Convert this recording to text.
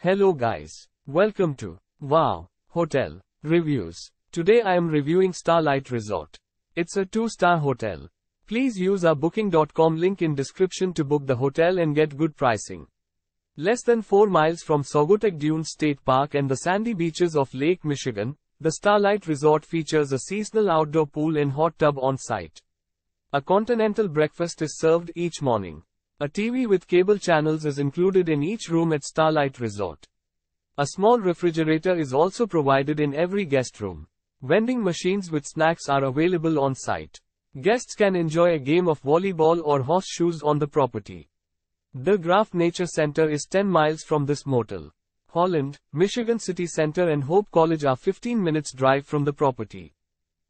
Hello guys. Welcome to Wow Hotel Reviews. Today I am reviewing Starlite Resort. It's a 2-star hotel. Please use our booking.com link in description to book the hotel and get good pricing. Less than 4 miles from Saugatuck Dunes State Park and the sandy beaches of Lake Michigan, the Starlite Resort features a seasonal outdoor pool and hot tub on site. A continental breakfast is served each morning. A TV with cable channels is included in each room at Starlite Resort. A small refrigerator is also provided in every guest room. Vending machines with snacks are available on site. Guests can enjoy a game of volleyball or horseshoes on the property. DeGraaf Nature Center is 10 miles from this motel. Holland, Michigan City Center and Hope College are 15 minutes drive from the property.